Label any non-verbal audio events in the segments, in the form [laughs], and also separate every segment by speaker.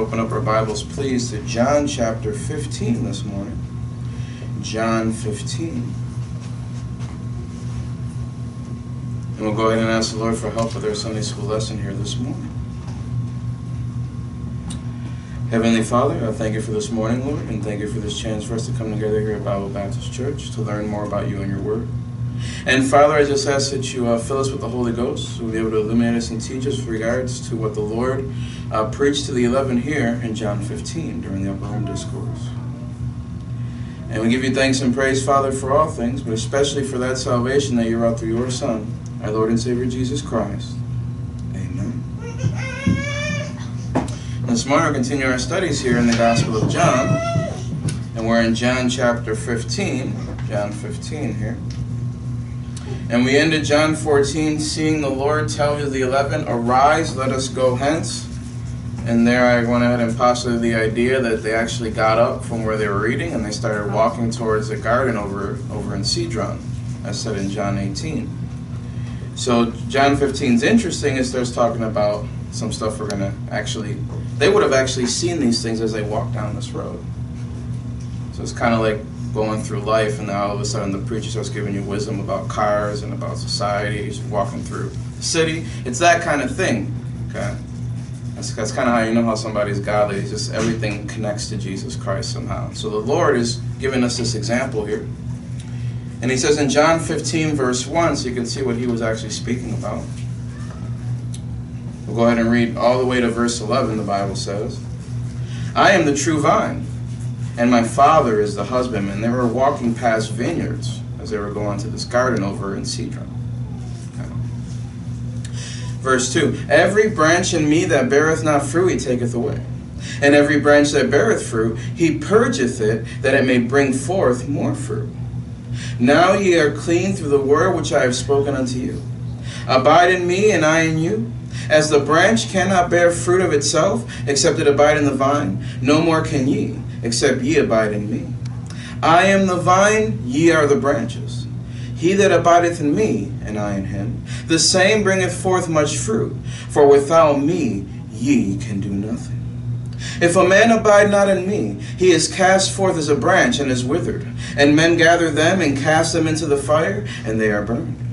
Speaker 1: open up our Bibles, please, to John chapter 15 this morning. John 15. And we'll go ahead and ask the Lord for help with our Sunday school lesson here this morning. Heavenly Father, I thank you for this morning, Lord, and thank you for this chance for us to come together here at Bible Baptist Church to learn more about you and your word. And Father, I just ask that you uh, fill us with the Holy Ghost, so we'll be able to illuminate us and teach us with regards to what the Lord uh, preached to the eleven here in John 15 during the Upper Room Discourse. And we give you thanks and praise, Father, for all things, but especially for that salvation that you wrought through your Son, our Lord and Savior Jesus Christ. Amen. And this morning we'll continue our studies here in the Gospel of John. And we're in John chapter 15. John 15 here. And we ended John 14, seeing the Lord tell the eleven, Arise, let us go hence. And there I went ahead and posited the idea that they actually got up from where they were reading and they started walking towards the garden over, over in Cedron, as said in John 18. So John 15 is interesting. It starts talking about some stuff we're going to actually, they would have actually seen these things as they walked down this road. So it's kind of like going through life, and all of a sudden the preacher starts giving you wisdom about cars and about society. He's walking through the city. It's that kind of thing. Okay, that's, that's kind of how you know how somebody's godly. It's just everything connects to Jesus Christ somehow. So the Lord is giving us this example here. And he says in John 15, verse 1, so you can see what he was actually speaking about. We'll go ahead and read all the way to verse 11, the Bible says. I am the true vine and my father is the husbandman. They were walking past vineyards as they were going to this garden over in Cedron. Verse 2 Every branch in me that beareth not fruit, he taketh away. And every branch that beareth fruit, he purgeth it, that it may bring forth more fruit. Now ye are clean through the word which I have spoken unto you. Abide in me, and I in you. As the branch cannot bear fruit of itself, except it abide in the vine, no more can ye except ye abide in me. I am the vine, ye are the branches. He that abideth in me, and I in him, the same bringeth forth much fruit, for without me ye can do nothing. If a man abide not in me, he is cast forth as a branch and is withered, and men gather them and cast them into the fire, and they are burned.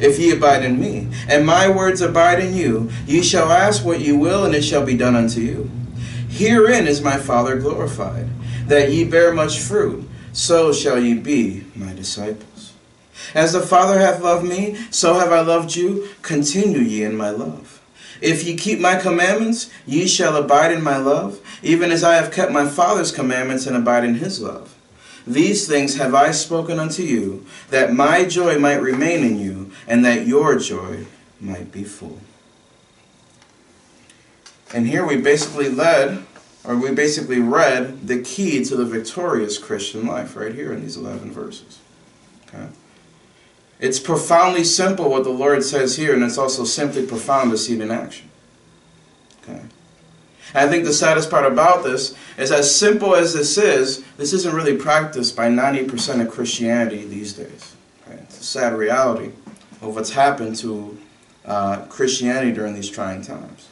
Speaker 1: If ye abide in me, and my words abide in you, ye shall ask what ye will, and it shall be done unto you. Herein is my Father glorified, that ye bear much fruit, so shall ye be my disciples. As the Father hath loved me, so have I loved you. Continue ye in my love. If ye keep my commandments, ye shall abide in my love, even as I have kept my Father's commandments and abide in his love. These things have I spoken unto you, that my joy might remain in you, and that your joy might be full. And here we basically led, or we basically read the key to the victorious Christian life right here in these 11 verses. Okay? It's profoundly simple what the Lord says here, and it's also simply profound to see it in action. Okay? And I think the saddest part about this is as simple as this is, this isn't really practiced by 90% of Christianity these days. Right? It's a sad reality of what's happened to uh, Christianity during these trying times.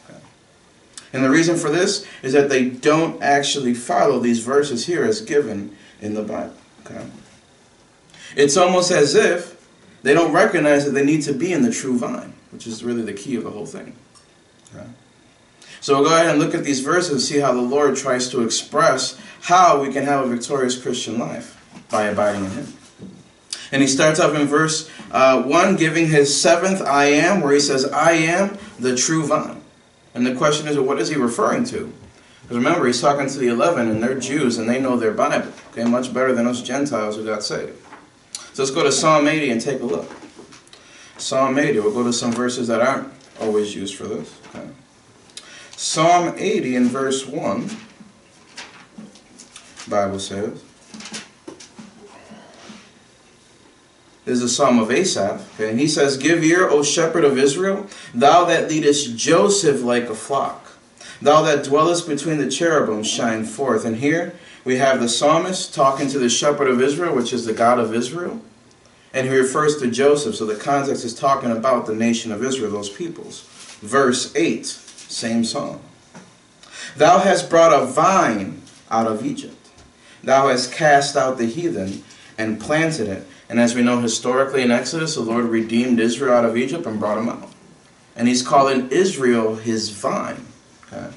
Speaker 1: And the reason for this is that they don't actually follow these verses here as given in the Bible. Okay? It's almost as if they don't recognize that they need to be in the true vine, which is really the key of the whole thing. Okay? So we'll go ahead and look at these verses and see how the Lord tries to express how we can have a victorious Christian life by abiding in Him. And he starts off in verse uh, 1, giving his seventh I am, where he says, I am the true vine. And the question is, well, what is he referring to? Because remember, he's talking to the 11, and they're Jews, and they know their Bible, okay, much better than us Gentiles who got saved. So let's go to Psalm 80 and take a look. Psalm 80, we'll go to some verses that aren't always used for this. Okay. Psalm 80 in verse 1, Bible says, is a psalm of Asaph. Okay? And he says, Give ear, O shepherd of Israel, thou that leadest Joseph like a flock. Thou that dwellest between the cherubim, shine forth. And here we have the psalmist talking to the shepherd of Israel, which is the God of Israel. And he refers to Joseph. So the context is talking about the nation of Israel, those peoples. Verse 8, same song. Thou hast brought a vine out of Egypt. Thou hast cast out the heathen and planted it. And as we know historically in Exodus, the Lord redeemed Israel out of Egypt and brought them out. And he's calling Israel his vine. Okay?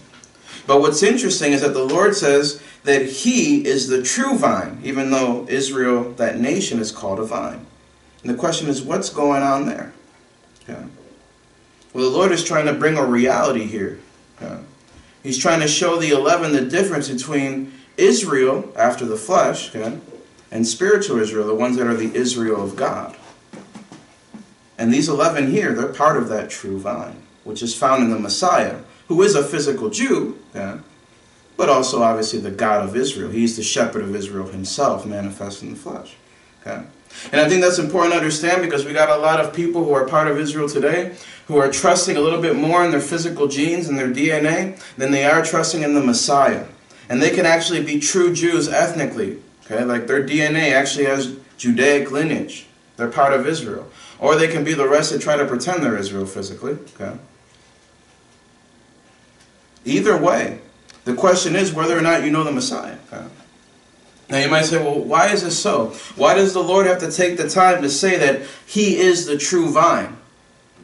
Speaker 1: But what's interesting is that the Lord says that he is the true vine, even though Israel, that nation, is called a vine. And the question is, what's going on there? Okay? Well, the Lord is trying to bring a reality here. Okay? He's trying to show the 11 the difference between Israel after the flesh okay, and spiritual Israel, the ones that are the Israel of God. And these 11 here, they're part of that true vine, which is found in the Messiah, who is a physical Jew, okay, but also obviously the God of Israel. He's the shepherd of Israel himself, manifest in the flesh. Okay? And I think that's important to understand because we got a lot of people who are part of Israel today who are trusting a little bit more in their physical genes and their DNA than they are trusting in the Messiah. And they can actually be true Jews ethnically. Okay, like their DNA actually has Judaic lineage. They're part of Israel. Or they can be the rest that try to pretend they're Israel physically. Okay. Either way, the question is whether or not you know the Messiah. Okay? Now you might say, well, why is this so? Why does the Lord have to take the time to say that He is the true vine?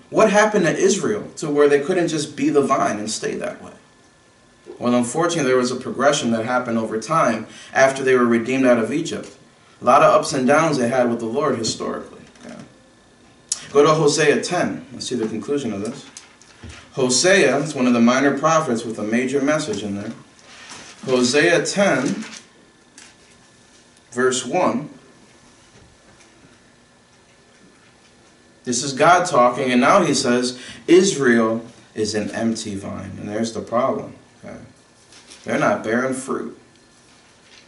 Speaker 1: What happened to Israel to where they couldn't just be the vine and stay that way? Well, unfortunately, there was a progression that happened over time after they were redeemed out of Egypt. A lot of ups and downs they had with the Lord historically. Okay. Go to Hosea 10. Let's see the conclusion of this. Hosea is one of the minor prophets with a major message in there. Hosea 10, verse 1. This is God talking, and now he says, Israel is an empty vine. And there's the problem. Okay? They're not bearing fruit.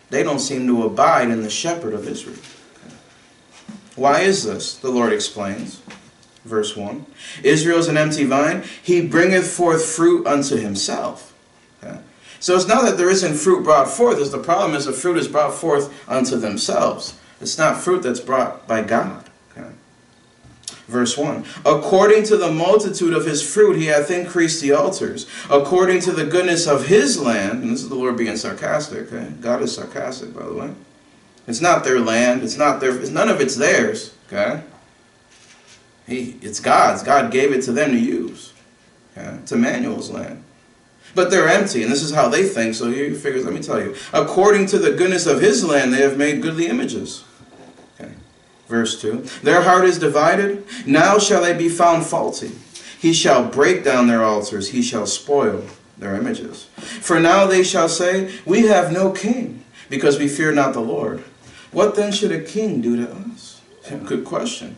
Speaker 1: They don't seem to abide in the shepherd of Israel. Why is this? The Lord explains. Verse 1. Israel is an empty vine. He bringeth forth fruit unto himself. Okay? So it's not that there isn't fruit brought forth. It's the problem is the fruit is brought forth unto themselves. It's not fruit that's brought by God. Verse 1 According to the multitude of his fruit, he hath increased the altars. According to the goodness of his land, and this is the Lord being sarcastic. Okay? God is sarcastic, by the way. It's not their land. It's not their. It's none of it's theirs. Okay. He, it's God's. God gave it to them to use. Okay? It's Emmanuel's land. But they're empty, and this is how they think. So you figure, let me tell you. According to the goodness of his land, they have made goodly images. Okay. Verse 2 Their heart is divided, now shall they be found faulty. He shall break down their altars, he shall spoil their images. For now they shall say, We have no king, because we fear not the Lord. What then should a king do to us? [laughs] Good question.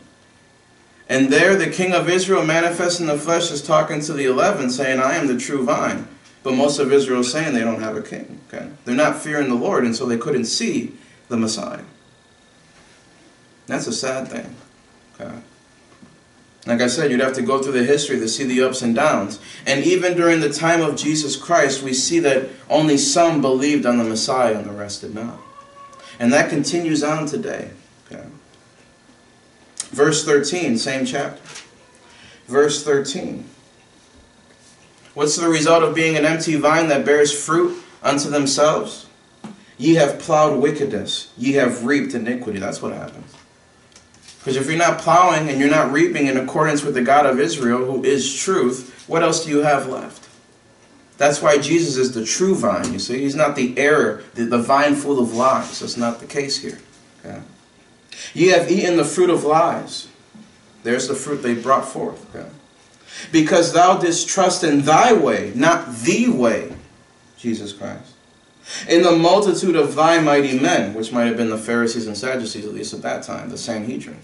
Speaker 1: And there the king of Israel manifest in the flesh is talking to the eleven, saying, I am the true vine. But most of Israel is saying they don't have a king. Okay? They're not fearing the Lord, and so they couldn't see the Messiah. That's a sad thing. Okay. Like I said, you'd have to go through the history to see the ups and downs. And even during the time of Jesus Christ, we see that only some believed on the Messiah and the rest did not. And that continues on today. Okay. Verse 13, same chapter. Verse 13. What's the result of being an empty vine that bears fruit unto themselves? Ye have plowed wickedness, ye have reaped iniquity. That's what happens. Because if you're not plowing and you're not reaping in accordance with the God of Israel, who is truth, what else do you have left? That's why Jesus is the true vine, you see. He's not the error, the, the vine full of lies. That's not the case here. Okay? Ye have eaten the fruit of lies. There's the fruit they brought forth. Okay? Because thou didst trust in thy way, not the way, Jesus Christ. In the multitude of thy mighty men, which might have been the Pharisees and Sadducees, at least at that time, the Sanhedrin.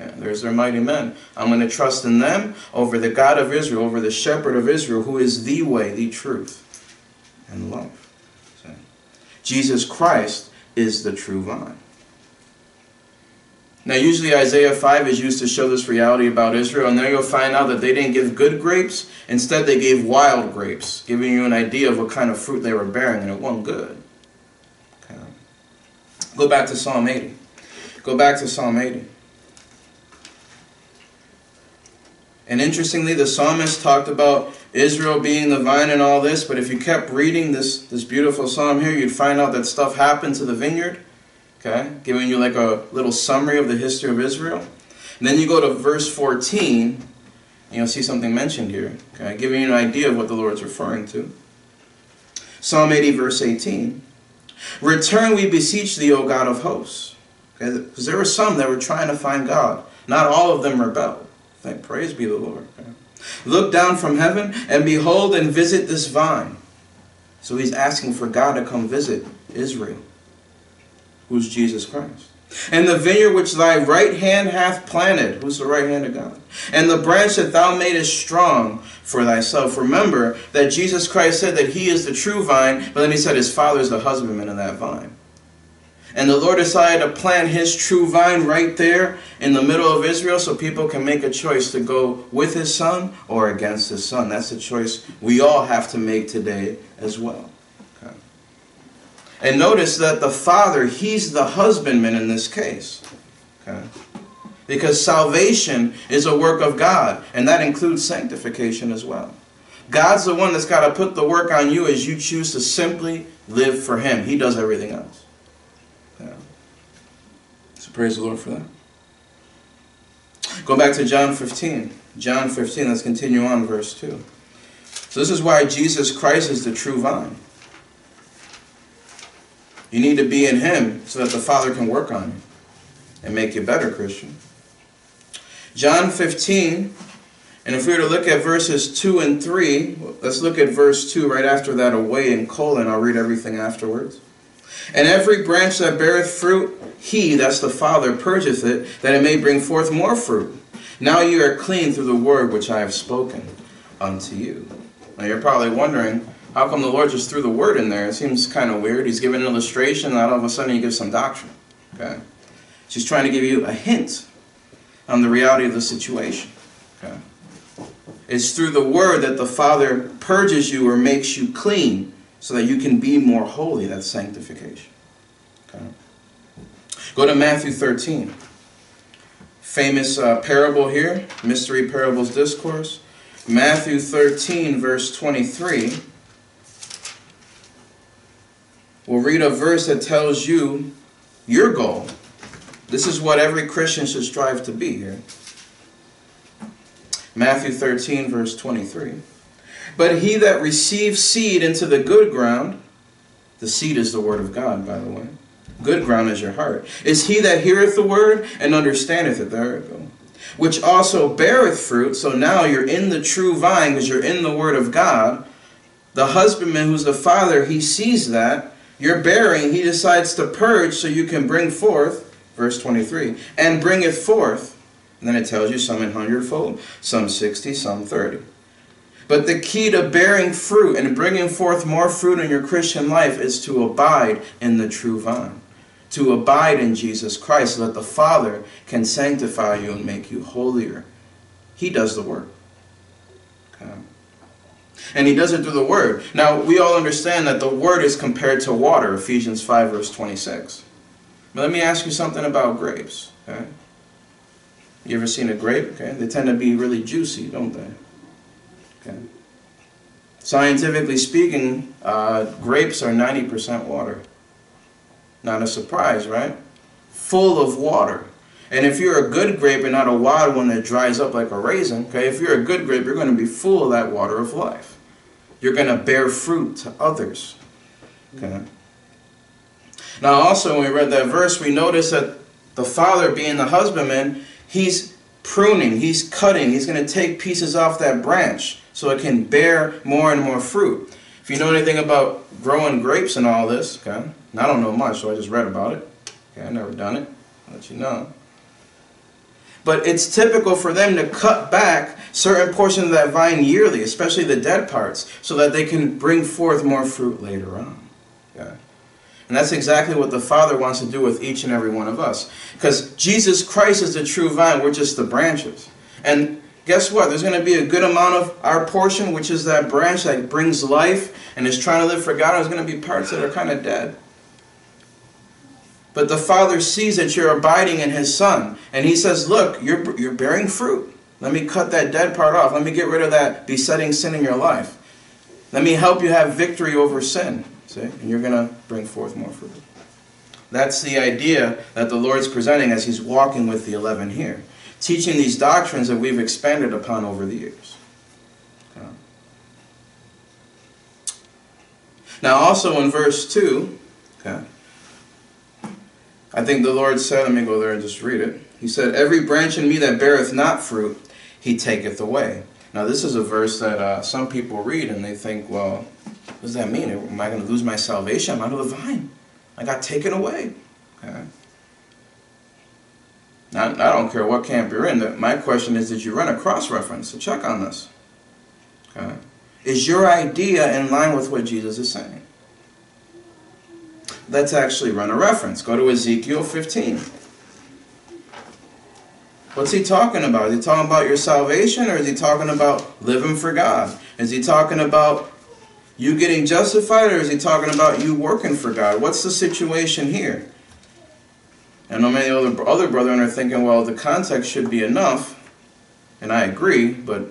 Speaker 1: Okay, there's their mighty men. I'm going to trust in them over the God of Israel, over the shepherd of Israel, who is the way, the truth, and life. Jesus Christ is the true vine. Now, usually Isaiah 5 is used to show this reality about Israel, and there you'll find out that they didn't give good grapes. Instead, they gave wild grapes, giving you an idea of what kind of fruit they were bearing, and it wasn't good. Okay. Go back to Psalm 80. Go back to Psalm 80. And interestingly, the psalmist talked about Israel being the vine and all this, but if you kept reading this, this beautiful psalm here, you'd find out that stuff happened to the vineyard. Okay? Giving you like a little summary of the history of Israel. And then you go to verse 14, and you'll see something mentioned here. Okay? Giving you an idea of what the Lord's referring to. Psalm 80, verse 18. Return, we beseech thee, O God of hosts. Okay? Because there were some that were trying to find God. Not all of them rebelled. Thank praise be the Lord. Okay? Look down from heaven and behold and visit this vine. So he's asking for God to come visit Israel, who's Jesus Christ. And the vineyard which thy right hand hath planted, who's the right hand of God, and the branch that thou madest strong for thyself. Remember that Jesus Christ said that he is the true vine, but then he said his father is the husbandman of that vine. And the Lord decided to plant his true vine right there in the middle of Israel so people can make a choice to go with his son or against his son. That's a choice we all have to make today as well. And notice that the father, he's the husbandman in this case. Okay. Because salvation is a work of God, and that includes sanctification as well. God's the one that's got to put the work on you as you choose to simply live for him. He does everything else. Yeah. So praise the Lord for that. Go back to John 15. John 15, let's continue on, verse 2. So this is why Jesus Christ is the true vine. You need to be in Him so that the Father can work on you and make you better, Christian. John 15, and if we were to look at verses 2 and 3, let's look at verse 2 right after that away in colon. I'll read everything afterwards. And every branch that beareth fruit, he, that's the Father, purgeth it, that it may bring forth more fruit. Now you are clean through the word which I have spoken unto you. Now you're probably wondering, how come the Lord just threw the word in there? It seems kind of weird. He's giving an illustration, and all of a sudden he gives some doctrine. Okay? She's trying to give you a hint on the reality of the situation. Okay? It's through the word that the Father purges you or makes you clean so that you can be more holy. That's sanctification. Okay? Go to Matthew 13. Famous uh, parable here, Mystery Parables Discourse. Matthew 13, verse 23. We'll read a verse that tells you your goal. This is what every Christian should strive to be here. Matthew 13, verse 23. But he that receives seed into the good ground, the seed is the word of God, by the way. Good ground is your heart. Is he that heareth the word and understandeth it. There we go. Which also beareth fruit. So now you're in the true vine because you're in the word of God. The husbandman who's the father, he sees that. You're bearing, he decides to purge so you can bring forth, verse 23, and bringeth forth. And then it tells you some in hundredfold, some 60, some 30. But the key to bearing fruit and bringing forth more fruit in your Christian life is to abide in the true vine. To abide in Jesus Christ so that the Father can sanctify you and make you holier. He does the work. Okay. And he does it through the Word. Now, we all understand that the Word is compared to water, Ephesians 5, verse 26. But let me ask you something about grapes. Okay? You ever seen a grape? Okay, They tend to be really juicy, don't they? Okay. Scientifically speaking, uh, grapes are 90% water. Not a surprise, right? Full of water. And if you're a good grape and not a wild one that dries up like a raisin, okay, if you're a good grape, you're going to be full of that water of life. You're going to bear fruit to others. Okay. Now also when we read that verse, we notice that the father being the husbandman, he's pruning, he's cutting, he's going to take pieces off that branch so it can bear more and more fruit. If you know anything about growing grapes and all this, okay, and I don't know much, so I just read about it. Okay, I've never done it. I'll let you know. But it's typical for them to cut back certain portions of that vine yearly, especially the dead parts, so that they can bring forth more fruit later on. Okay? And that's exactly what the Father wants to do with each and every one of us. Because Jesus Christ is the true vine, we're just the branches. And guess what? There's going to be a good amount of our portion, which is that branch that brings life and is trying to live for God. There's going to be parts that are kind of dead. But the Father sees that you're abiding in His Son. And He says, look, you're, you're bearing fruit. Let me cut that dead part off. Let me get rid of that besetting sin in your life. Let me help you have victory over sin. See? And you're going to bring forth more fruit. That's the idea that the Lord's presenting as He's walking with the eleven here. Teaching these doctrines that we've expanded upon over the years. Now, also in verse 2, okay, I think the Lord said, let me go there and just read it. He said, Every branch in me that beareth not fruit, he taketh away. Now, this is a verse that uh, some people read and they think, well, what does that mean? Am I going to lose my salvation? I'm out of the vine. I got taken away. Okay. Now, I don't care what camp you're in. My question is, did you run a cross-reference to check on this? Okay. Is your idea in line with what Jesus is saying? Let's actually run a reference. Go to Ezekiel 15. What's he talking about? Is he talking about your salvation or is he talking about living for God? Is he talking about you getting justified or is he talking about you working for God? What's the situation here? I know many other, other brethren are thinking, well, the context should be enough. And I agree, but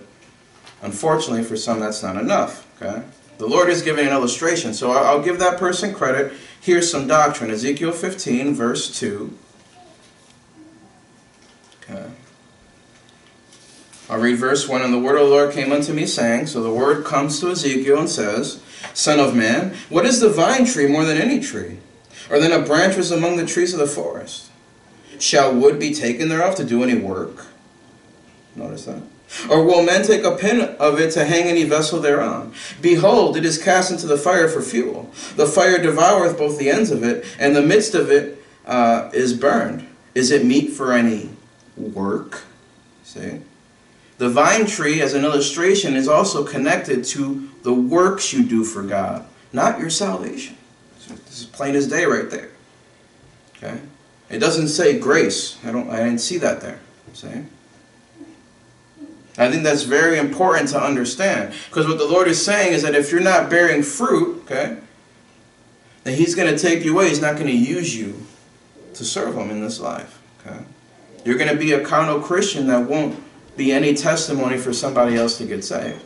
Speaker 1: unfortunately for some that's not enough. Okay? The Lord is giving an illustration, so I'll give that person credit. Here's some doctrine. Ezekiel 15, verse 2. Okay. I'll read verse 1. And the word of the Lord came unto me, saying, So the word comes to Ezekiel and says, Son of man, what is the vine tree more than any tree? Or than a branch was among the trees of the forest? Shall wood be taken thereof to do any work? Notice that. Or will men take a pin of it to hang any vessel thereon? Behold, it is cast into the fire for fuel. The fire devoureth both the ends of it, and the midst of it uh, is burned. Is it meet for any work? See? The vine tree, as an illustration, is also connected to the works you do for God, not your salvation. This is plain as day right there. Okay? It doesn't say grace. I don't I didn't see that there. See? I think that's very important to understand. Because what the Lord is saying is that if you're not bearing fruit, okay, then He's going to take you away. He's not going to use you to serve Him in this life. Okay? You're going to be a carnal Christian that won't be any testimony for somebody else to get saved.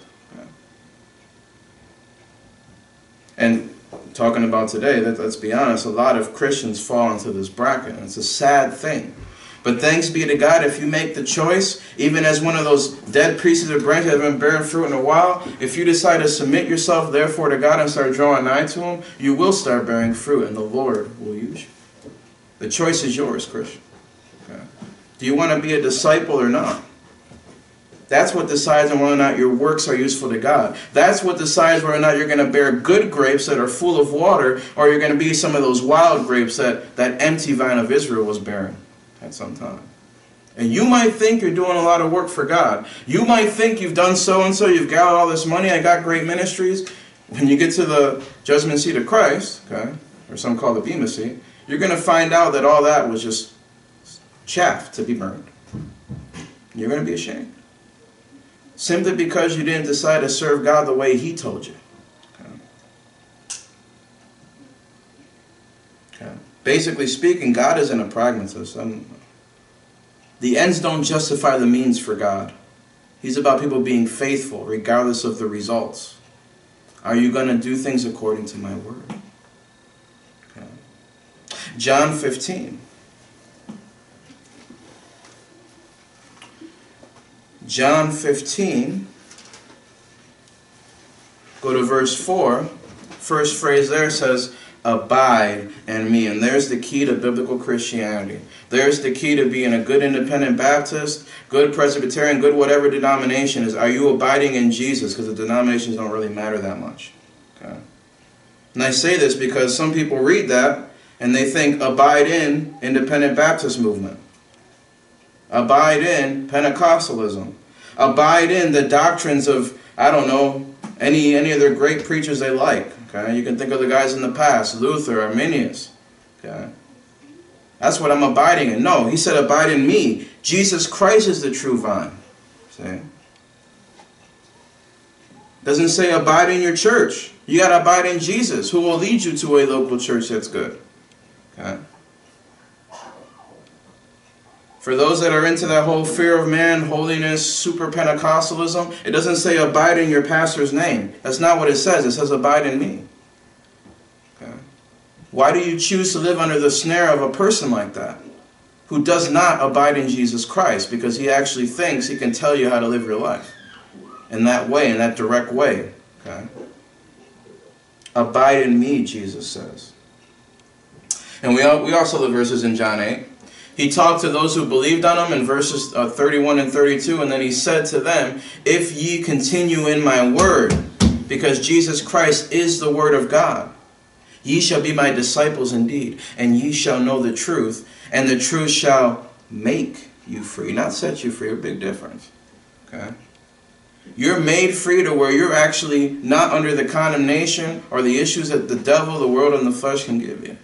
Speaker 1: And talking about today, let's be honest, a lot of Christians fall into this bracket. It's a sad thing. But thanks be to God if you make the choice, even as one of those dead pieces of branch that have been bearing fruit in a while, if you decide to submit yourself therefore to God and start drawing nigh to Him, you will start bearing fruit and the Lord will use you. The choice is yours, Christian. Do you want to be a disciple or not? That's what decides on whether or not your works are useful to God. That's what decides whether or not you're going to bear good grapes that are full of water, or you're going to be some of those wild grapes that that empty vine of Israel was bearing at some time. And you might think you're doing a lot of work for God. You might think you've done so and so, you've got all this money, I got great ministries. When you get to the judgment seat of Christ, okay, or some call the Bema seat, you're going to find out that all that was just chaff to be burned. You're going to be ashamed. Simply because you didn't decide to serve God the way He told you. Basically speaking, God isn't a pragmatist. I'm, the ends don't justify the means for God. He's about people being faithful regardless of the results. Are you going to do things according to my word? Okay. John 15. John 15, go to verse 4. First phrase there says, abide in me. And there's the key to biblical Christianity. There's the key to being a good independent Baptist, good Presbyterian, good whatever denomination is. Are you abiding in Jesus? Because the denominations don't really matter that much. Okay. And I say this because some people read that and they think abide in independent Baptist movement. Abide in Pentecostalism. Abide in the doctrines of, I don't know, any, any of their great preachers they like. Okay, You can think of the guys in the past, Luther, Arminius. Okay, That's what I'm abiding in. No, he said abide in me. Jesus Christ is the true vine. See? Doesn't say abide in your church. You got to abide in Jesus, who will lead you to a local church that's good. Okay? For those that are into that whole fear of man, holiness, super Pentecostalism, it doesn't say abide in your pastor's name. That's not what it says. It says abide in me. Okay. Why do you choose to live under the snare of a person like that? Who does not abide in Jesus Christ because he actually thinks he can tell you how to live your life in that way, in that direct way. Okay. Abide in me, Jesus says. And we, we also the verses in John 8. He talked to those who believed on him in verses uh, 31 and 32, and then he said to them, If ye continue in my word, because Jesus Christ is the word of God, ye shall be my disciples indeed, and ye shall know the truth, and the truth shall make you free, not set you free. A big difference. Okay? You're made free to where you're actually not under the condemnation or the issues that the devil, the world, and the flesh can give you.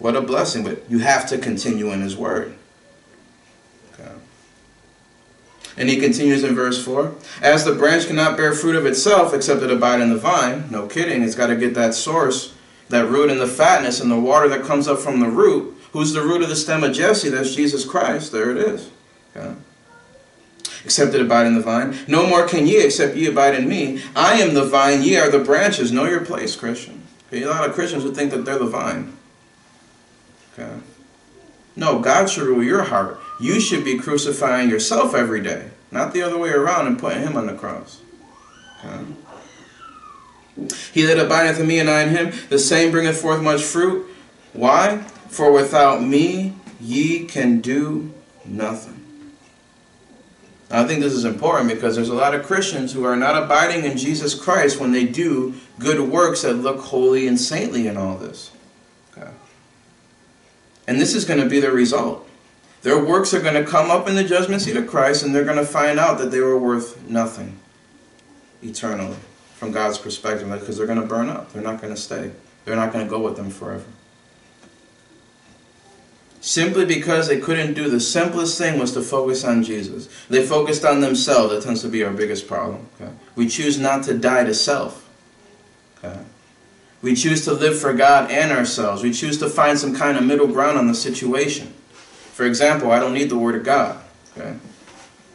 Speaker 1: What a blessing, but you have to continue in his word. And he continues in verse 4 As the branch cannot bear fruit of itself except it abide in the vine, no kidding, it's got to get that source, that root and the fatness and the water that comes up from the root. Who's the root of the stem of Jesse? That's Jesus Christ. There it is. Okay. Except it abide in the vine. No more can ye except ye abide in me. I am the vine, ye are the branches. Know your place, Christian. A lot of Christians would think that they're the vine. Okay. No, God should rule your heart. You should be crucifying yourself every day, not the other way around and putting him on the cross. Okay. He that abideth in me and I in him, the same bringeth forth much fruit. Why? For without me ye can do nothing. I think this is important because there's a lot of Christians who are not abiding in Jesus Christ when they do good works that look holy and saintly in all this. And this is going to be the result. Their works are going to come up in the judgment seat of Christ and they're going to find out that they were worth nothing eternally from God's perspective because they're going to burn up. They're not going to stay. They're not going to go with them forever simply because they couldn't do the simplest thing was to focus on Jesus. They focused on themselves. That tends to be our biggest problem. Okay? We choose not to die to self. Okay? We choose to live for God and ourselves. We choose to find some kind of middle ground on the situation. For example, I don't need the Word of God. Okay?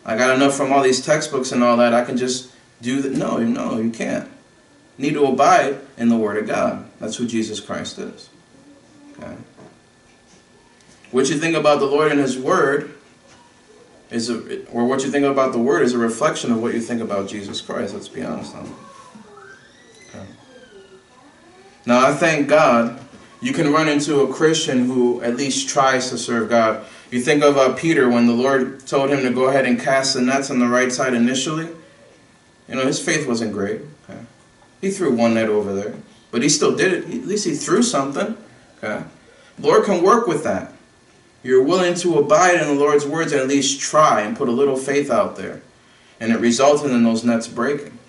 Speaker 1: I got enough from all these textbooks and all that. I can just do that. No, no, you can't. You need to abide in the Word of God. That's who Jesus Christ is. Okay? What you think about the Lord and His Word is a, or what you think about the Word is a reflection of what you think about Jesus Christ. Let's be honest on okay. Now, I thank God you can run into a Christian who at least tries to serve God. You think of uh, Peter when the Lord told him to go ahead and cast the nets on the right side initially. You know, his faith wasn't great. Okay. He threw one net over there, but he still did it. At least he threw something. Okay. Lord can work with that you're willing to abide in the Lord's words and at least try and put a little faith out there. And it resulted in those nets breaking.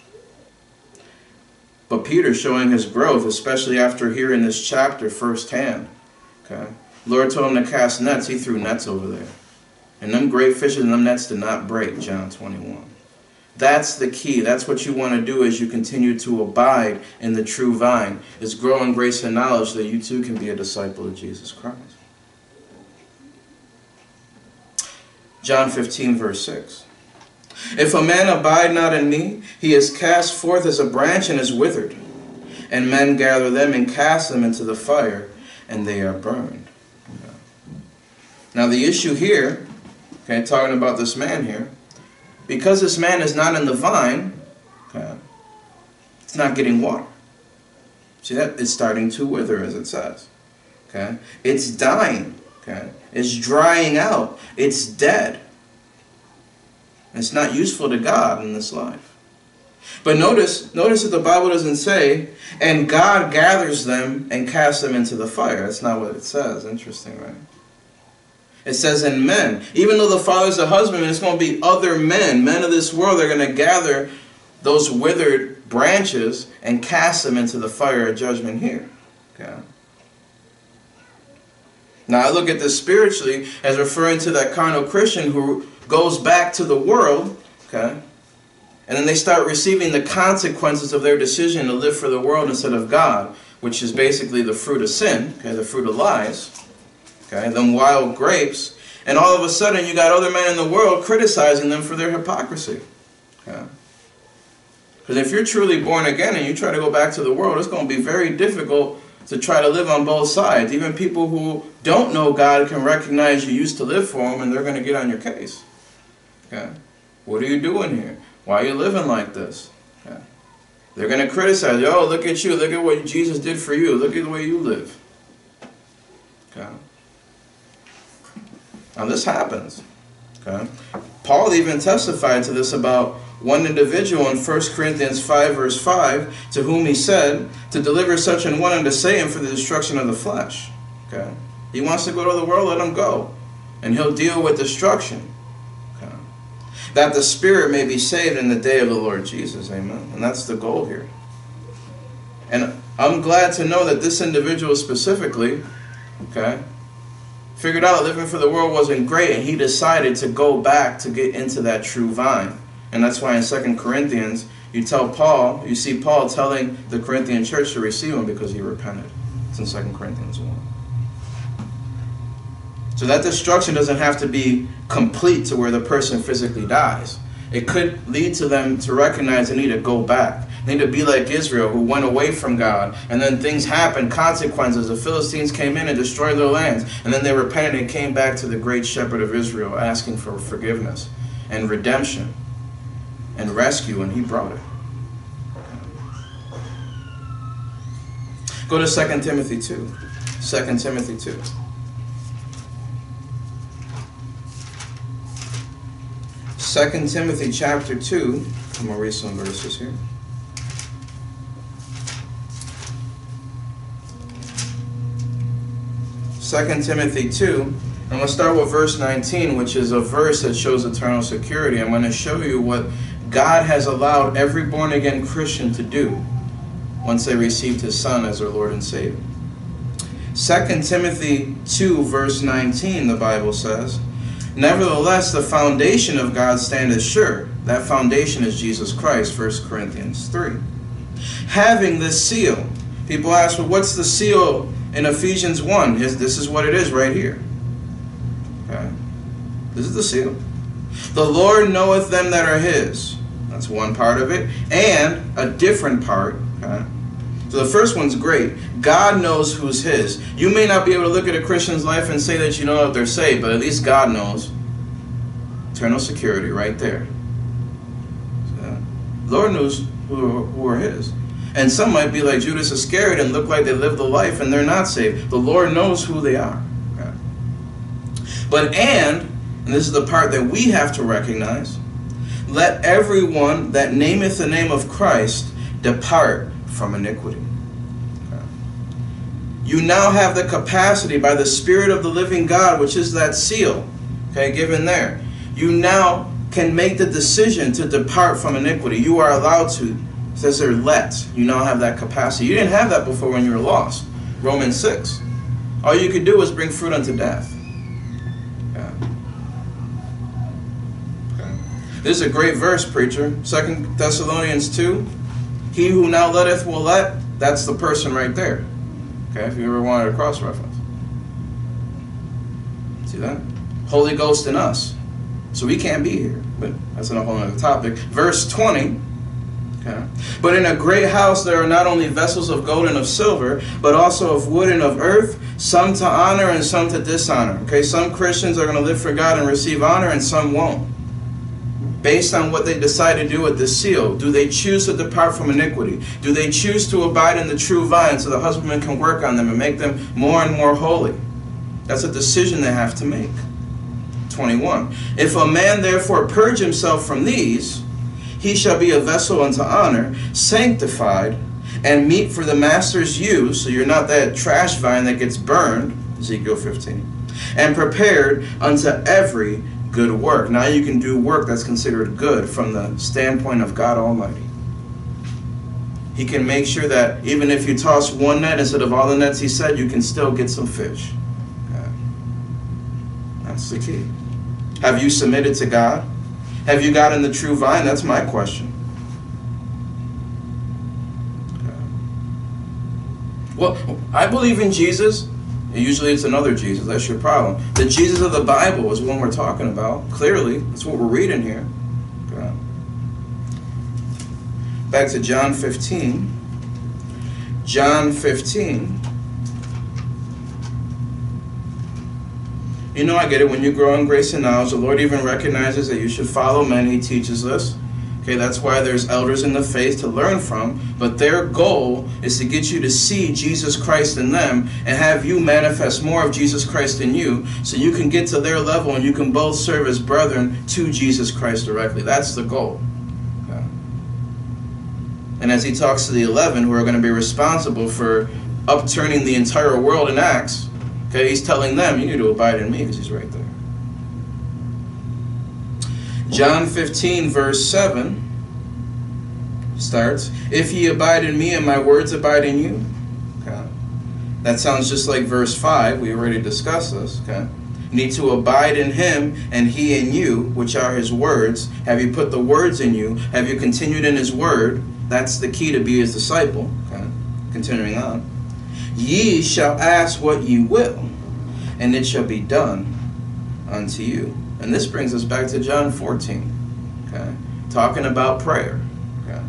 Speaker 1: But Peter showing his growth, especially after hearing this chapter firsthand. Okay. Lord told him to cast nets, he threw nets over there. And them great fishes and them nets did not break, John 21. That's the key. That's what you want to do as you continue to abide in the true vine, is grow in grace and knowledge that you too can be a disciple of Jesus Christ. John 15, verse 6. If a man abide not in me, he is cast forth as a branch and is withered. And men gather them and cast them into the fire, and they are burned. Now the issue here, okay, talking about this man here, because this man is not in the vine, okay, it's not getting water. See that? It's starting to wither, as it says. Okay? It's dying. Okay? It's drying out. It's dead. It's not useful to God in this life. But notice, notice that the Bible doesn't say, and God gathers them and casts them into the fire. That's not what it says. Interesting, right? It says in men. Even though the father's a husband, it's going to be other men, men of this world, they're going to gather those withered branches and cast them into the fire of judgment here. Okay. Now I look at this spiritually as referring to that carnal Christian who goes back to the world, okay? And then they start receiving the consequences of their decision to live for the world instead of God. which is basically the fruit of sin, okay, the fruit of lies, okay, them wild grapes, and all of a sudden you got other men in the world criticizing them for their hypocrisy. Okay? Because if you're truly born again and you try to go back to the world, it's going to be very difficult to try to live on both sides. Even people who don't know God can recognize you used to live for Him and they're going to get on your case. Okay? What are you doing here? Why are you living like this? Okay? They're going to criticize you. Oh, look at you. Look at what Jesus did for you. Look at the way you live. Okay? Now this happens. Okay? Paul even testified to this about one individual in 1 Corinthians 5 verse 5 to whom he said to deliver such an one unto Satan for the destruction of the flesh. Okay? He wants to go to the world, let him go. And he'll deal with destruction. That the spirit may be saved in the day of the Lord Jesus. Amen. And that's the goal here. And I'm glad to know that this individual specifically, okay, figured out living for the world wasn't great and he decided to go back to get into that true vine. And that's why in Second Corinthians, you tell Paul, you see Paul telling the Corinthian church to receive him because he repented. It's in Second Corinthians 1. So that destruction doesn't have to be complete to where the person physically dies. It could lead to them to recognize they need to go back. They need to be like Israel, who went away from God, and then things happened, consequences. The Philistines came in and destroyed their lands, and then they repented and came back to the great shepherd of Israel, asking for forgiveness and redemption and rescue, and he brought it. Go to 2 Timothy 2. 2 Timothy 2. Second Timothy chapter 2. I'm going to read some verses here. Second Timothy 2. I'm going to start with verse 19, which is a verse that shows eternal security. I'm going to show you what God has allowed every born again Christian to do once they received his Son as their Lord and Savior. 2 Timothy 2, verse 19, the Bible says, Nevertheless, the foundation of God standeth sure. That foundation is Jesus Christ, 1 Corinthians 3. Having this seal. People ask, well, what's the seal in Ephesians 1? This is what it is right here. Okay. This is the seal. The Lord knoweth them that are his. That's one part of it. And a different part. Okay? So the first one's great. God knows who's his. You may not be able to look at a Christian's life and say that you know that they're saved, but at least God knows. Eternal security right there. So, Lord knows who, who are his. And some might be like Judas Iscariot and look like they live the life and they're not saved. The Lord knows who they are. Okay? But and, and this is the part that we have to recognize, let everyone that nameth the name of Christ depart from iniquity. You now have the capacity by the Spirit of the living God, which is that seal, okay, given there. You now can make the decision to depart from iniquity. You are allowed to. It says there, let. You now have that capacity. You didn't have that before when you were lost. Romans 6. All you could do was bring fruit unto death. This is a great verse, preacher. Second Thessalonians 2. He who now letteth will let. That's the person right there. Okay, if you ever wanted a cross reference. See that? Holy Ghost in us. So we can't be here. But that's a whole other topic. Verse 20. Okay. But in a great house there are not only vessels of gold and of silver, but also of wood and of earth, some to honor and some to dishonor. Okay, some Christians are going to live for God and receive honor, and some won't based on what they decide to do with the seal. Do they choose to depart from iniquity? Do they choose to abide in the true vine so the husbandman can work on them and make them more and more holy? That's a decision they have to make. 21. If a man therefore purge himself from these, he shall be a vessel unto honor, sanctified, and meet for the master's use, so you're not that trash vine that gets burned, Ezekiel 15, and prepared unto every good work. Now you can do work that's considered good from the standpoint of God Almighty. He can make sure that even if you toss one net instead of all the nets he said, you can still get some fish. That's the key. Have you submitted to God? Have you gotten the true vine? That's my question. Well, I believe in Jesus. Usually it's another Jesus. That's your problem. The Jesus of the Bible is the one we're talking about. Clearly, that's what we're reading here. Back to John 15. John 15. You know, I get it. When you grow in grace and knowledge, the Lord even recognizes that you should follow men. He teaches us. Okay, that's why there's elders in the faith to learn from. But their goal is to get you to see Jesus Christ in them and have you manifest more of Jesus Christ in you so you can get to their level and you can both serve as brethren to Jesus Christ directly. That's the goal. Okay. And as he talks to the 11 who are going to be responsible for upturning the entire world in Acts, Okay, he's telling them, you need to abide in me because he's right there. John 15, verse 7 starts, If ye abide in me and my words abide in you. Okay. That sounds just like verse 5. We already discussed this. Okay. Need to abide in him and he in you, which are his words. Have you put the words in you? Have you continued in his word? That's the key to be his disciple. Okay. Continuing on. Ye shall ask what ye will, and it shall be done unto you. And this brings us back to John 14, okay? Talking about prayer. Okay?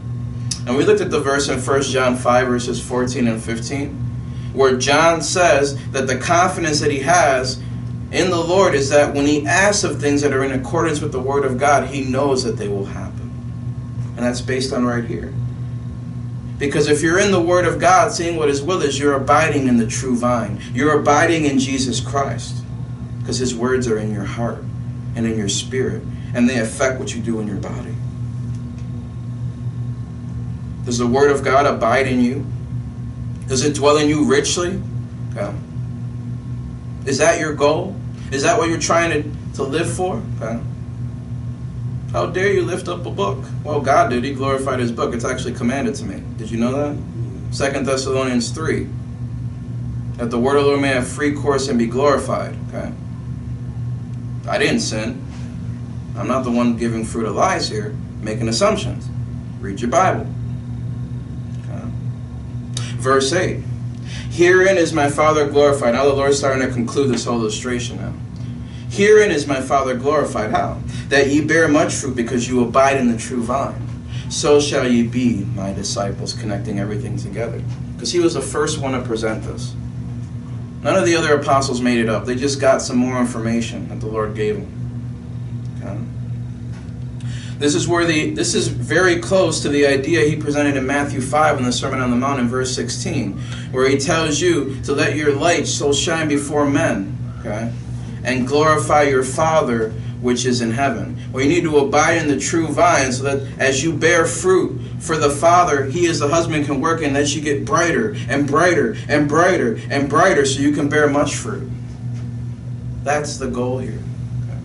Speaker 1: And we looked at the verse in 1 John 5, verses 14 and 15, where John says that the confidence that he has in the Lord is that when he asks of things that are in accordance with the Word of God, he knows that they will happen. And that's based on right here. Because if you're in the Word of God, seeing what His will is, you're abiding in the true vine. You're abiding in Jesus Christ. Because His words are in your heart and in your spirit, and they affect what you do in your body. Does the Word of God abide in you? Does it dwell in you richly? Okay. Is that your goal? Is that what you're trying to, to live for? Okay. How dare you lift up a book? Well, God did. He glorified his book. It's actually commanded to me. Did you know that? Second Thessalonians 3. That the word of the Lord may have free course and be glorified. Okay. I didn't sin. I'm not the one giving fruit of lies here, making assumptions. Read your Bible. Okay. Verse 8. Herein is my Father glorified. Now the Lord's starting to conclude this whole illustration now. Herein is my Father glorified. How? That ye bear much fruit because you abide in the true vine. So shall ye be my disciples, connecting everything together. Because he was the first one to present this. None of the other apostles made it up. They just got some more information that the Lord gave them. Okay? This is where the this is very close to the idea he presented in Matthew 5 in the Sermon on the Mount in verse 16, where he tells you to let your light so shine before men. Okay? and glorify your Father which is in heaven. Well, you need to abide in the true vine so that as you bear fruit for the Father, He as the husband can work and that you get brighter and brighter and brighter and brighter so you can bear much fruit. That's the goal here. Okay.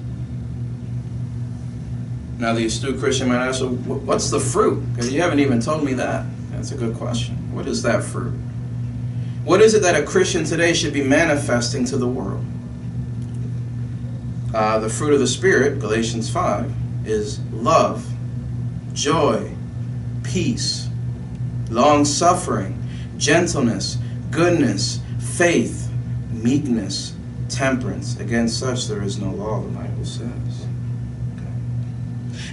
Speaker 1: Now, the astute Christian might ask, what's the fruit? Because you haven't even told me that. That's a good question. What is that fruit? What is it that a Christian today should be manifesting to the world? Uh, the fruit of the Spirit, Galatians 5, is love, joy, peace, long suffering, gentleness, goodness, faith, meekness, temperance. Against such there is no law, the Bible says.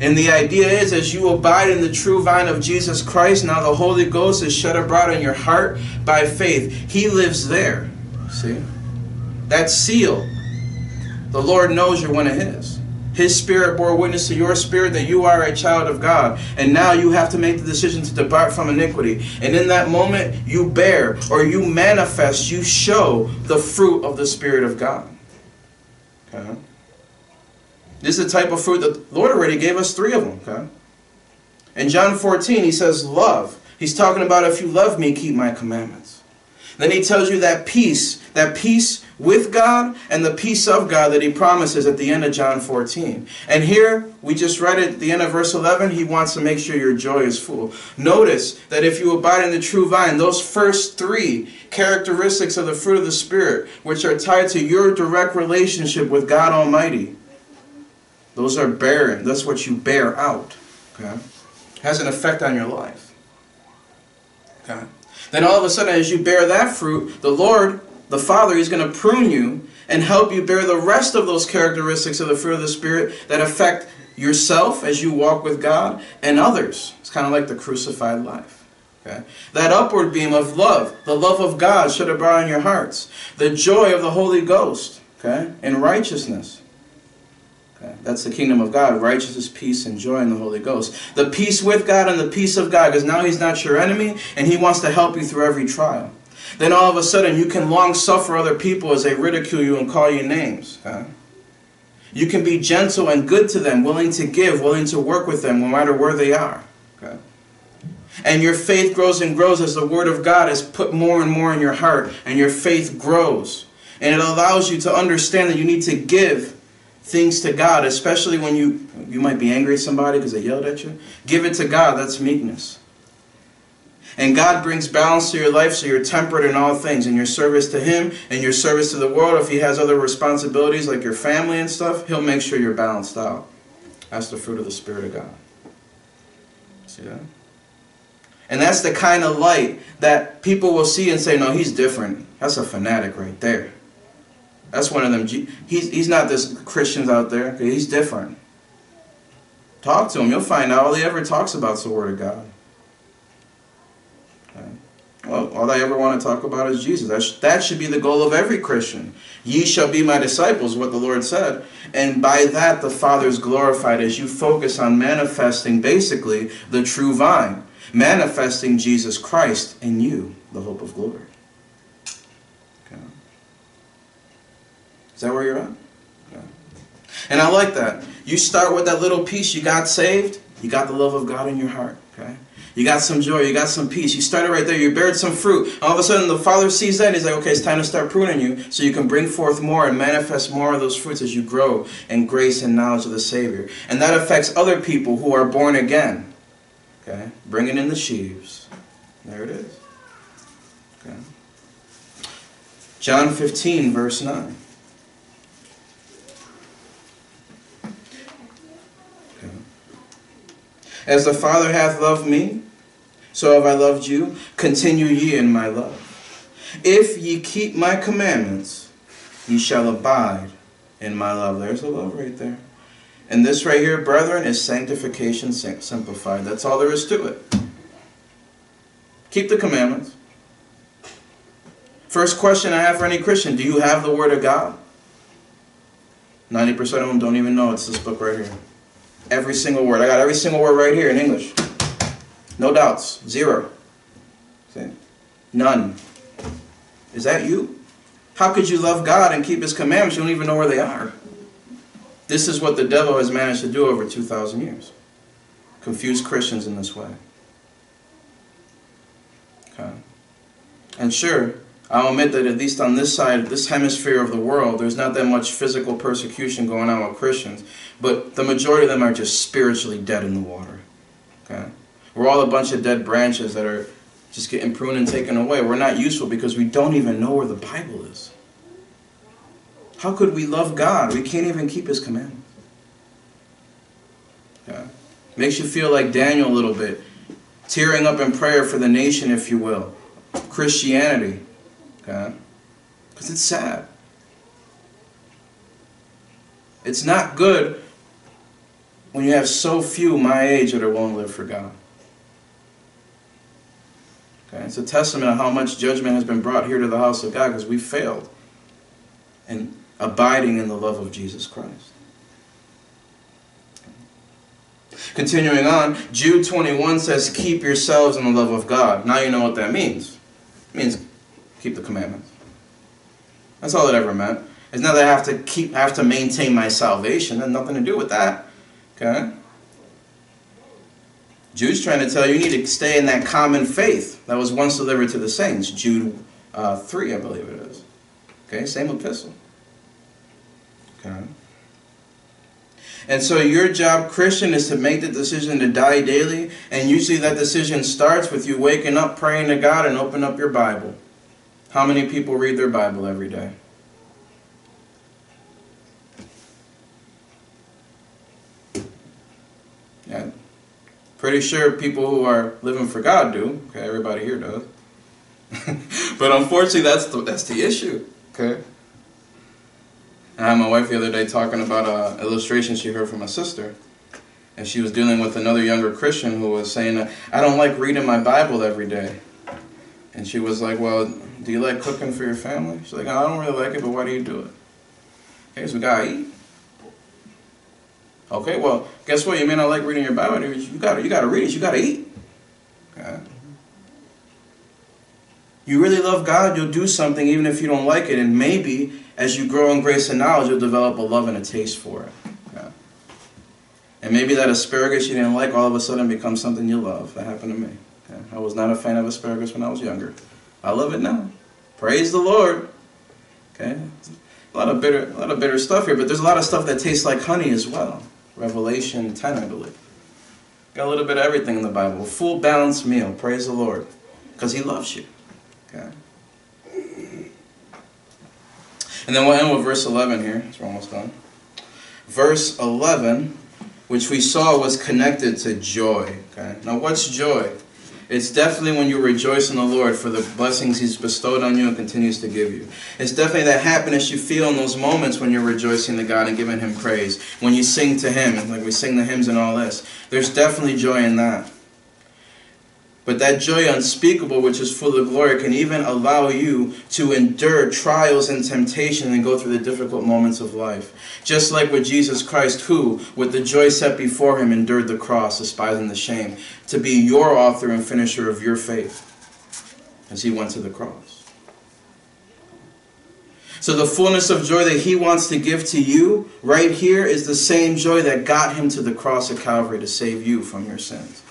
Speaker 1: And the idea is as you abide in the true vine of Jesus Christ, now the Holy Ghost is shed abroad in your heart by faith. He lives there. See? That seal the Lord knows you're one of His. His Spirit bore witness to your spirit that you are a child of God. And now you have to make the decision to depart from iniquity. And in that moment, you bear or you manifest, you show the fruit of the Spirit of God. Okay? This is the type of fruit that the Lord already gave us three of them. Okay? In John 14, he says, Love. He's talking about if you love me, keep my commandments. Then he tells you that peace, that peace with God and the peace of God that he promises at the end of John 14. And here, we just read at the end of verse 11, he wants to make sure your joy is full. Notice that if you abide in the true vine, those first three characteristics of the fruit of the Spirit, which are tied to your direct relationship with God Almighty, those are bearing. That's what you bear out. Okay? Has an effect on your life. Okay? Then all of a sudden, as you bear that fruit, the Lord, the Father, He's going to prune you and help you bear the rest of those characteristics of the fruit of the Spirit that affect yourself as you walk with God and others. It's kind of like the crucified life. Okay? That upward beam of love, the love of God should abide in your hearts. The joy of the Holy Ghost, okay, and righteousness. Okay? That's the kingdom of God, righteousness, peace, and joy in the Holy Ghost. The peace with God and the peace of God, because now He's not your enemy, and He wants to help you through every trial. Then all of a sudden, you can long suffer other people as they ridicule you and call you names. Okay? You can be gentle and good to them, willing to give, willing to work with them, no matter where they are. Okay? And your faith grows and grows as the Word of God is put more and more in your heart, and your faith grows. And it allows you to understand that you need to give things to God, especially when you you might be angry at somebody because they yelled at you. Give it to God. That's meekness. And God brings balance to your life so you're temperate in all things, in your service to Him, and your service to the world. If He has other responsibilities like your family and stuff, He'll make sure you're balanced out. That's the fruit of the Spirit of God. See that? And that's the kind of light that people will see and say, no, he's different. That's a fanatic right there. That's one of them. He's, he's not this Christians out there. He's different. Talk to him. You'll find out all he ever talks about is the Word of God. Okay. Well, all I ever want to talk about is Jesus. That, sh that should be the goal of every Christian. Ye shall be my disciples, what the Lord said. And by that the Father is glorified as you focus on manifesting basically the true vine. Manifesting Jesus Christ in you, the hope of glory. Okay. Is that where you're at? Yeah. And I like that. You start with that little piece, you got saved, you got the love of God in your heart. Okay? You got some joy, you got some peace. You started right there, you bared some fruit. All of a sudden, the Father sees that He's like, okay, it's time to start pruning you so you can bring forth more and manifest more of those fruits as you grow in grace and knowledge of the Savior. And that affects other people who are born again. Okay? Bringing in the sheaves. There it is. Okay. John 15, verse 9. As the Father hath loved me, so have I loved you. Continue ye in my love. If ye keep my commandments, ye shall abide in my love. There's the love right there. And this right here, brethren, is sanctification simplified. That's all there is to it. Keep the commandments. First question I have for any Christian, do you have the Word of God? 90% of them don't even know it's this book right here. Every single word. I got every single word right here in English. No doubts. Zero. None. Is that you? How could you love God and keep His commandments? You don't even know where they are. This is what the devil has managed to do over 2,000 years. Confuse Christians in this way. Okay. And sure, I'll admit that at least on this side, of this hemisphere of the world, there's not that much physical persecution going on with Christians. But the majority of them are just spiritually dead in the water. Okay? We're all a bunch of dead branches that are just getting pruned and taken away. We're not useful because we don't even know where the Bible is. How could we love God? We can't even keep His commandments. Yeah. Makes you feel like Daniel a little bit. Tearing up in prayer for the nation, if you will. Christianity. Because it's sad. It's not good when you have so few my age that are willing to live for God. Okay? It's a testament of how much judgment has been brought here to the house of God because we failed in abiding in the love of Jesus Christ. Continuing on, Jude 21 says, Keep yourselves in the love of God. Now you know what that means. It means keep the commandments. That's all it ever meant. It's not that I have to keep I have to maintain my salvation. Has nothing to do with that. Okay? Jude's trying to tell you you need to stay in that common faith that was once delivered to the saints. Jude uh, 3, I believe it is. Okay, same epistle. Okay. And so your job, Christian, is to make the decision to die daily. And usually that decision starts with you waking up, praying to God, and open up your Bible. How many people read their Bible every day? Yeah. Pretty sure people who are living for God do. Okay, everybody here does. [laughs] but unfortunately, that's the, that's the issue. Okay. I had my wife the other day talking about an illustration she heard from a sister. And she was dealing with another younger Christian who was saying, I don't like reading my Bible every day. And she was like, well, do you like cooking for your family? She's like, I don't really like it, but why do you do it? Okay, so we gotta eat. Okay, well, guess what? You may not like reading your Bible. but You gotta, you gotta read it. You gotta eat. Okay. You really love God, you'll do something even if you don't like it, and maybe as you grow in grace and knowledge, you'll develop a love and a taste for it. Okay. And maybe that asparagus you didn't like all of a sudden becomes something you love. That happened to me. I was not a fan of asparagus when I was younger. I love it now. Praise the Lord. Okay. A lot of bitter, a lot of bitter stuff here, but there's a lot of stuff that tastes like honey as well. Revelation 10, I believe. Got a little bit of everything in the Bible. Full balanced meal. Praise the Lord. Because He loves you. Okay. And then we'll end with verse 11 here. So we're almost done. Verse 11, which we saw was connected to joy. Okay. Now, what's joy? It's definitely when you rejoice in the Lord for the blessings He's bestowed on you and continues to give you. It's definitely that happiness you feel in those moments when you're rejoicing to God and giving Him praise. When you sing to Him, like we sing the hymns and all this. There's definitely joy in that. But that joy unspeakable, which is full of glory, can even allow you to endure trials and temptation and go through the difficult moments of life. Just like with Jesus Christ, who, with the joy set before him, endured the cross, despising the shame, to be your author and finisher of your faith as he went to the cross. So the fullness of joy that he wants to give to you right here is the same joy that got him to the cross of Calvary to save you from your sins.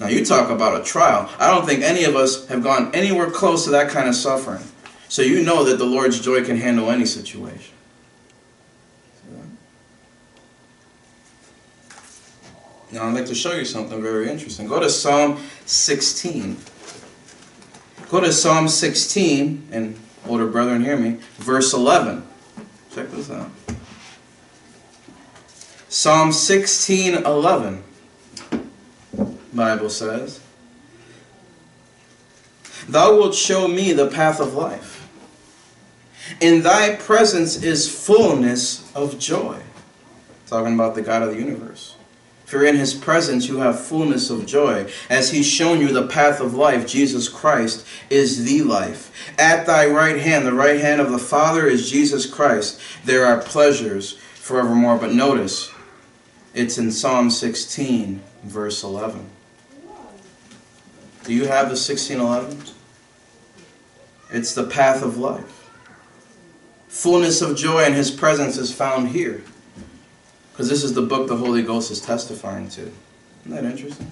Speaker 1: Now you talk about a trial. I don't think any of us have gone anywhere close to that kind of suffering. So you know that the Lord's joy can handle any situation. Now I'd like to show you something very interesting. Go to Psalm 16. Go to Psalm 16, and older brethren hear me, verse 11. Check this out. Psalm 16, 11. Bible says. Thou wilt show me the path of life. In thy presence is fullness of joy. Talking about the God of the universe. For in his presence you have fullness of joy. As he's shown you the path of life, Jesus Christ is the life. At thy right hand, the right hand of the Father is Jesus Christ. There are pleasures forevermore. But notice, it's in Psalm 16, verse 11. Do you have the 1611? It's the path of life. Fullness of joy in His presence is found here. Because this is the book the Holy Ghost is testifying to. Isn't that interesting?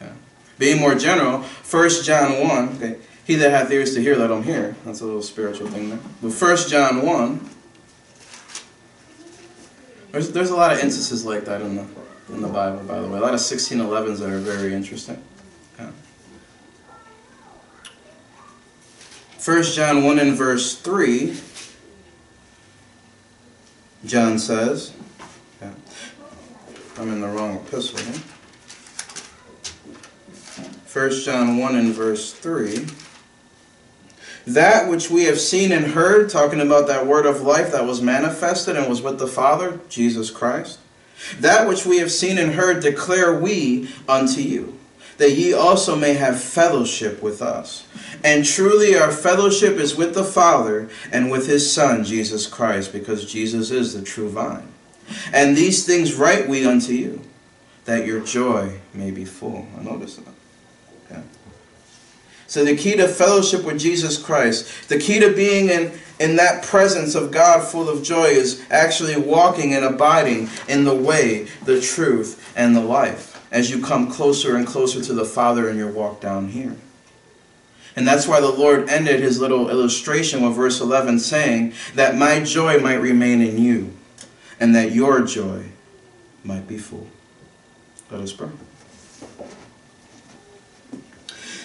Speaker 1: Yeah. Being more general, 1 John 1, okay, he that hath ears to hear, let him hear. That's a little spiritual thing there. But 1 John 1, there's, there's a lot of instances like that in the in the Bible, by the way. A lot of 1611s that are very interesting. Yeah. 1 John 1 and verse 3, John says, yeah, I'm in the wrong epistle here. 1 John 1 and verse 3. That which we have seen and heard, talking about that word of life that was manifested and was with the Father, Jesus Christ that which we have seen and heard declare we unto you, that ye also may have fellowship with us. And truly our fellowship is with the Father and with his Son, Jesus Christ, because Jesus is the true vine. And these things write we unto you, that your joy may be full. I notice that. Okay. So the key to fellowship with Jesus Christ, the key to being in in that presence of God full of joy is actually walking and abiding in the way, the truth, and the life as you come closer and closer to the Father in your walk down here. And that's why the Lord ended his little illustration with verse 11 saying that my joy might remain in you and that your joy might be full. Let us pray.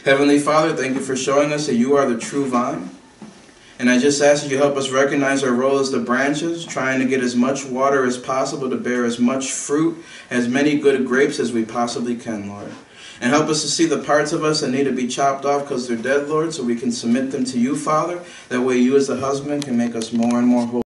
Speaker 1: Heavenly Father, thank you for showing us that you are the true vine. And I just ask that you help us recognize our role as the branches, trying to get as much water as possible to bear as much fruit, as many good grapes as we possibly can, Lord. And help us to see the parts of us that need to be chopped off because they're dead, Lord, so we can submit them to you, Father. That way you as the husband can make us more and more holy.